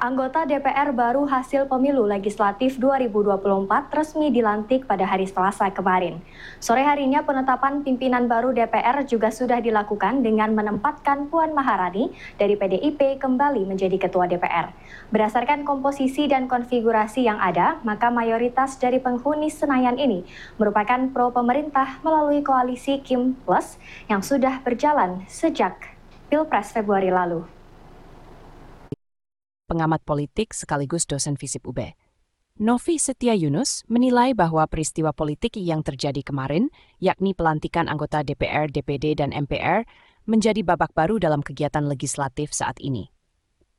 Anggota DPR baru hasil pemilu legislatif 2024 resmi dilantik pada hari Selasa kemarin. Sore harinya penetapan pimpinan baru DPR juga sudah dilakukan dengan menempatkan Puan Maharani dari PDIP kembali menjadi ketua DPR. Berdasarkan komposisi dan konfigurasi yang ada, maka mayoritas dari penghuni Senayan ini merupakan pro pemerintah melalui koalisi Kim Plus yang sudah berjalan sejak Pilpres Februari lalu pengamat politik sekaligus dosen FISIP UB. Novi Setia Yunus menilai bahwa peristiwa politik yang terjadi kemarin, yakni pelantikan anggota DPR, DPD, dan MPR, menjadi babak baru dalam kegiatan legislatif saat ini.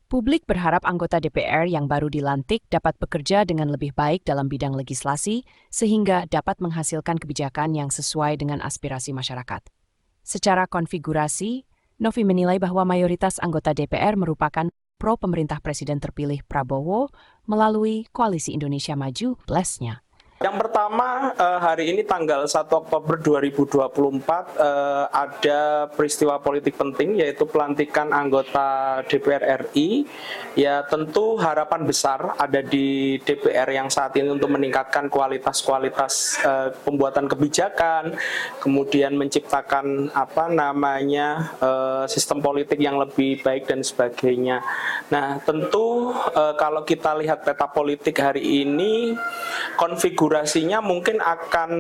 Publik berharap anggota DPR yang baru dilantik dapat bekerja dengan lebih baik dalam bidang legislasi, sehingga dapat menghasilkan kebijakan yang sesuai dengan aspirasi masyarakat. Secara konfigurasi, Novi menilai bahwa mayoritas anggota DPR merupakan pro pemerintah Presiden terpilih Prabowo melalui Koalisi Indonesia Maju plus-nya. Yang pertama eh, hari ini tanggal 1 Oktober 2024 eh, ada peristiwa politik penting yaitu pelantikan anggota DPR RI. Ya tentu harapan besar ada di DPR yang saat ini untuk meningkatkan kualitas-kualitas eh, pembuatan kebijakan, kemudian menciptakan apa namanya sistem politik yang lebih baik dan sebagainya. Nah tentu kalau kita lihat peta politik hari ini konfigurasinya mungkin akan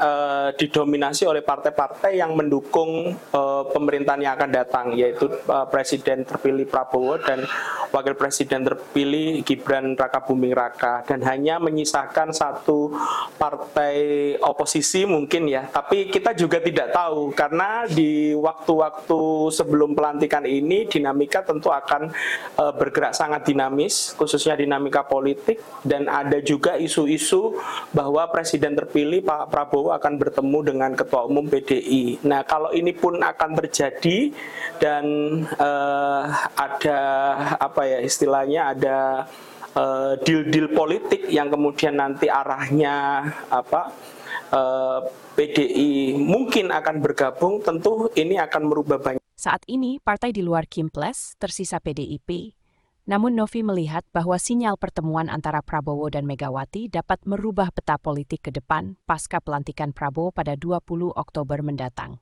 uh, didominasi oleh partai-partai yang mendukung uh, pemerintahan yang akan datang yaitu uh, presiden terpilih Prabowo dan wakil presiden terpilih Gibran Raka Buming Raka. Dan hanya menyisakan satu partai oposisi mungkin ya. Tapi kita juga tidak tahu karena di waktu-waktu sebelum pelantikan ini dinamika tentu akan uh, bergerak sangat dinamis khususnya dinamika politik. Dan ada juga isu-isu bahwa presiden terpilih Pak Prabowo akan bertemu dengan ketua umum PDI. Nah kalau ini pun akan terjadi dan uh, ada apa ya istilahnya ada uh, deal-deal politik yang kemudian nanti arahnya apa uh, eh, PDI mungkin akan bergabung, tentu ini akan merubah banyak. Saat ini, partai di luar Kimples tersisa PDIP. Namun Novi melihat bahwa sinyal pertemuan antara Prabowo dan Megawati dapat merubah peta politik ke depan pasca pelantikan Prabowo pada 20 Oktober mendatang.